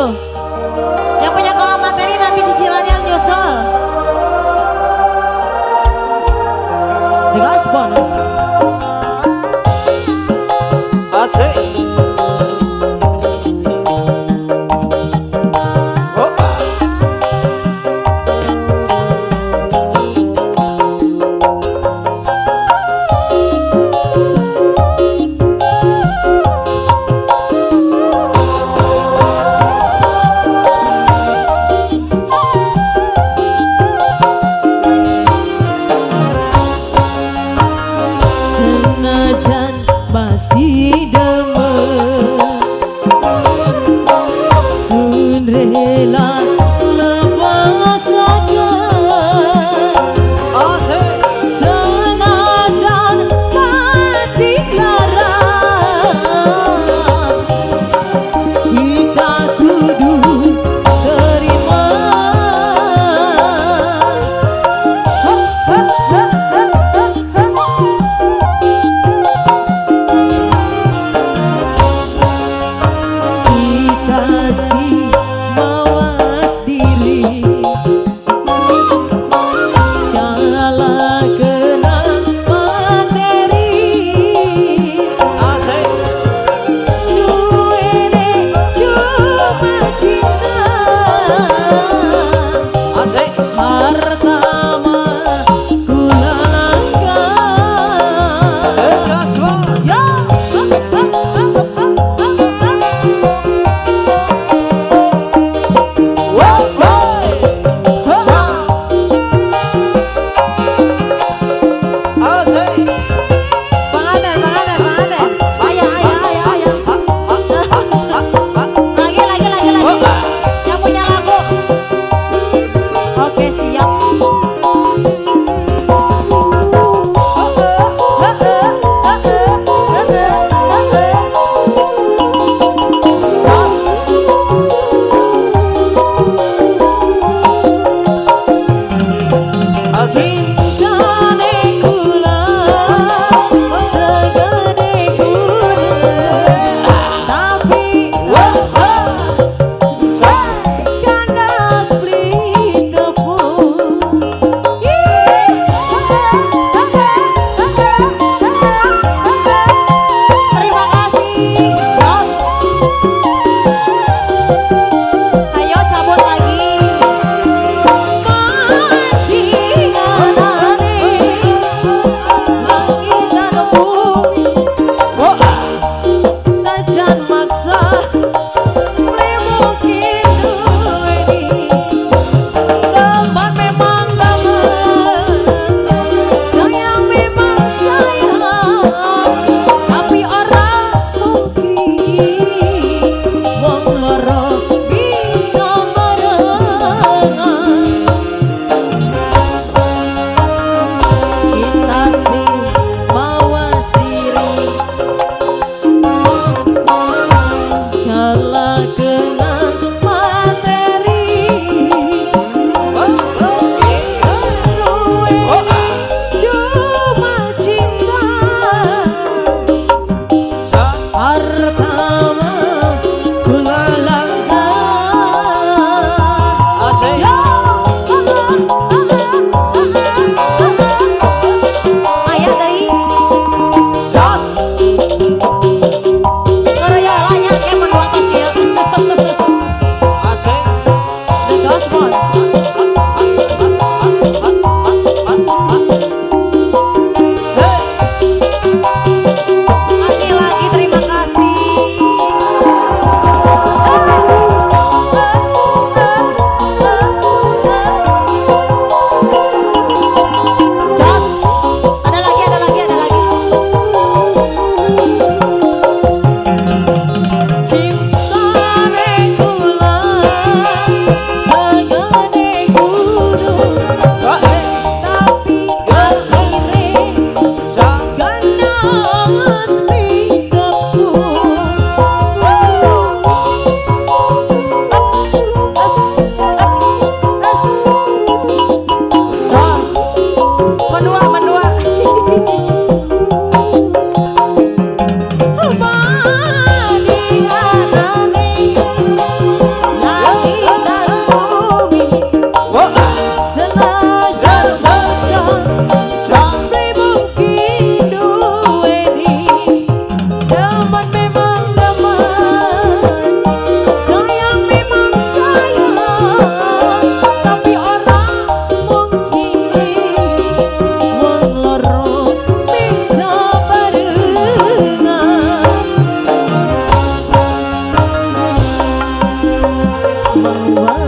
yo. Bye.